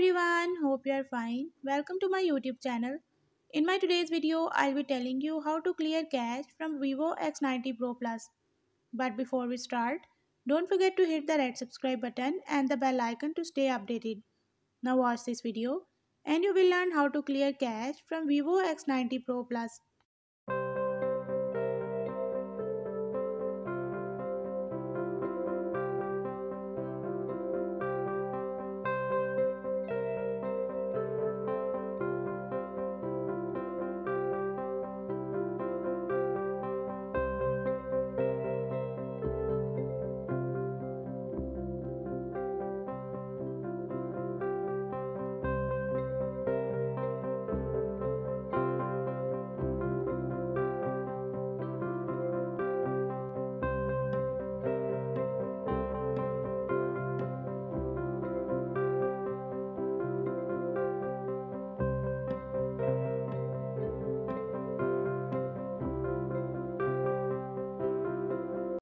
everyone, hope you are fine. Welcome to my YouTube channel. In my today's video, I'll be telling you how to clear cache from Vivo X90 Pro Plus. But before we start, don't forget to hit the red subscribe button and the bell icon to stay updated. Now watch this video and you will learn how to clear cache from Vivo X90 Pro Plus.